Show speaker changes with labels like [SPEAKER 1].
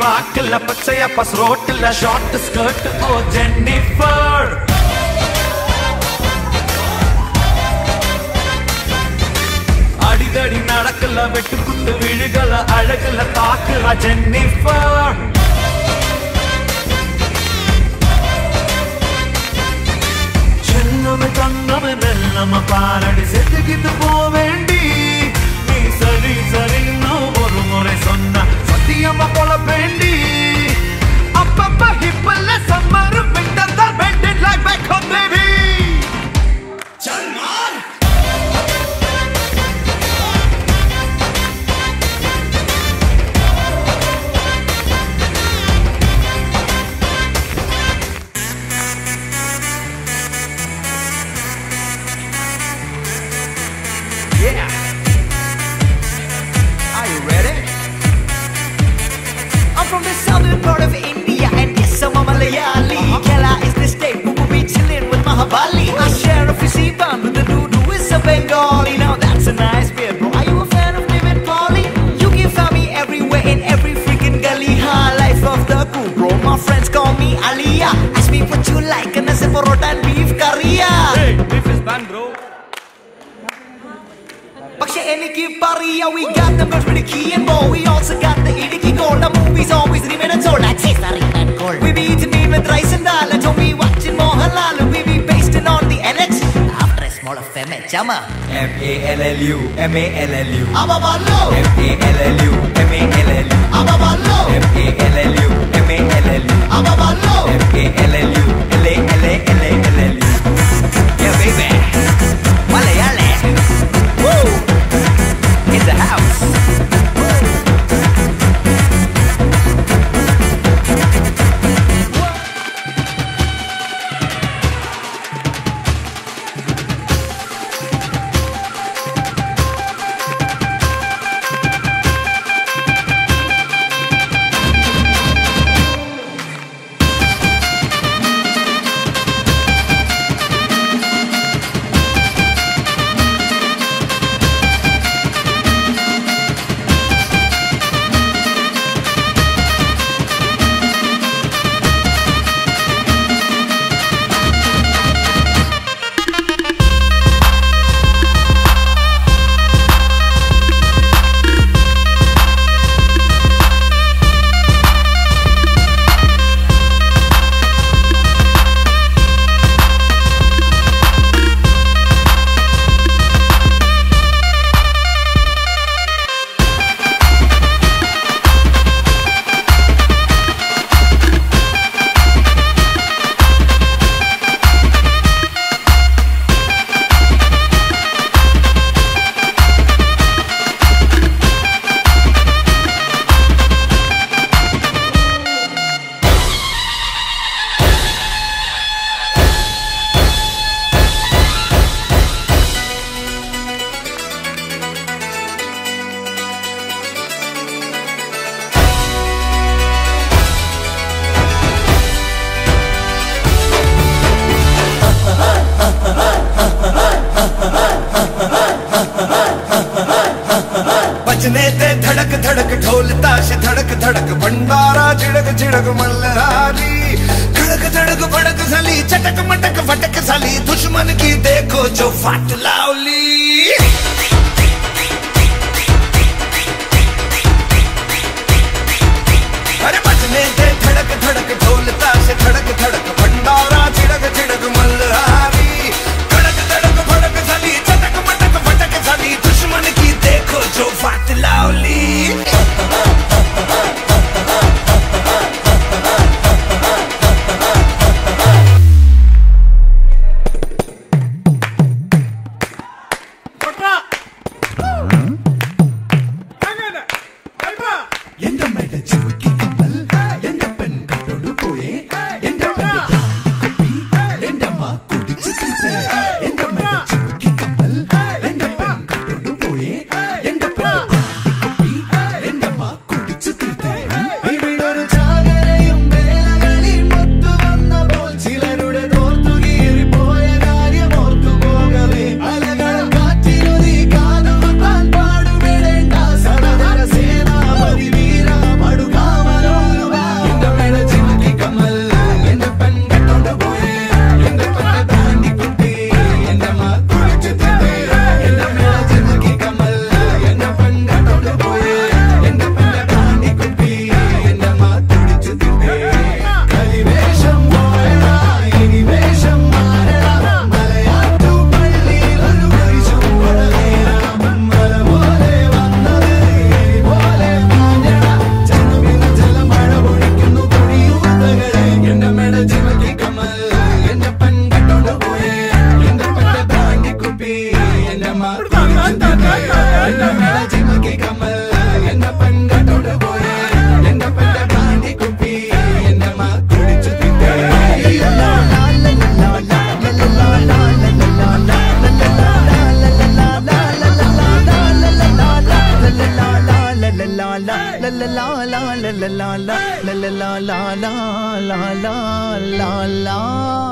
[SPEAKER 1] வாக்குல பச்சைய பஸ் ரோட்டுல ஷார்ட் ஸ்கர்ட் ஓ ஜென்னிஃபர் அடிதடி நடக்கல வெட்டு குத்து விழுகல அழகுல தாக்குல Jennifer
[SPEAKER 2] Yeah. Are you ready? I'm from the southern part of India and yes, I'm a Malayali. Uh-huh. Kerala is the state who will be chilling with Mahabali. I share a fizzy bond with the dude who is a Bengali. Now that's a nice beard, bro. Are you a fan of David Pauly? You can find me everywhere in every freaking gully. High life of the cool, bro. My friends call me Aliyah. Ask me what you like and I say parota and beef curry.
[SPEAKER 1] Hey, beef is banned, bro.
[SPEAKER 2] പക്ഷെ എനിക്ക് പറയാ we got them girls with the key and ball we also got the Idukki gold the movies always remain untold like Caesar and gold we be eating meat with rice and dal and we watching Mohanlal we be based on the energy after a small affair chama
[SPEAKER 3] M A L L U M A L L U
[SPEAKER 2] ababallo
[SPEAKER 3] M A L L U M A L L U
[SPEAKER 2] ababallo
[SPEAKER 3] M A L L U
[SPEAKER 4] धड़क ढोल ताश, धड़क धड़क, भंडारा झिड़क झिड़क मल्हारी धड़क धड़क, भड़क साली, चटक मटक, फटक साली, दुश्मन की देखो जो फाट लावली என்ன மேல ஜிமுக்கி கம்மல் என்ன பெண்களோடு போய் என்ன பெண்ண பாண்டி குப்பி என்னம்மா குடிச்சு
[SPEAKER 2] la la la la la la la la la la la la la